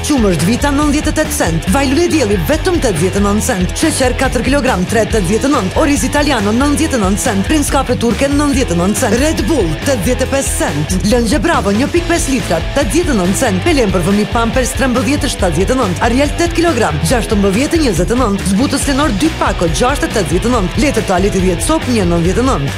Qumësht Vita nëntëdhjetë e tetë cent, vaj lule dielli vetëm tetëdhjetë e nëntë cent, sheqer katër kilogramë tre tetëdhjetë e nëntë, oriz italiano nëntëdhjetë e nëntë cent, Princ kafe turke nëntëdhjetë e nëntë cent, Red Bull tetëdhjetë e pesë cent, lëngje Bravo një pikë pesë litra tetëdhjetë e nëntë cent, pelenë për fëmijë Pampers trembëdhjetë e shtatëdhjetë e nëntë, Ariel tetë kilogramë gjashtëmbëdhjetë e njëzet e nëntë, zbutës Lenor dy pako gjashtë e tetëdhjetë e nëntë, letër toaleti dhjetë copë një e nëntëdhjetë e nëntë.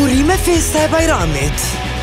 Urime festa e Bajramit!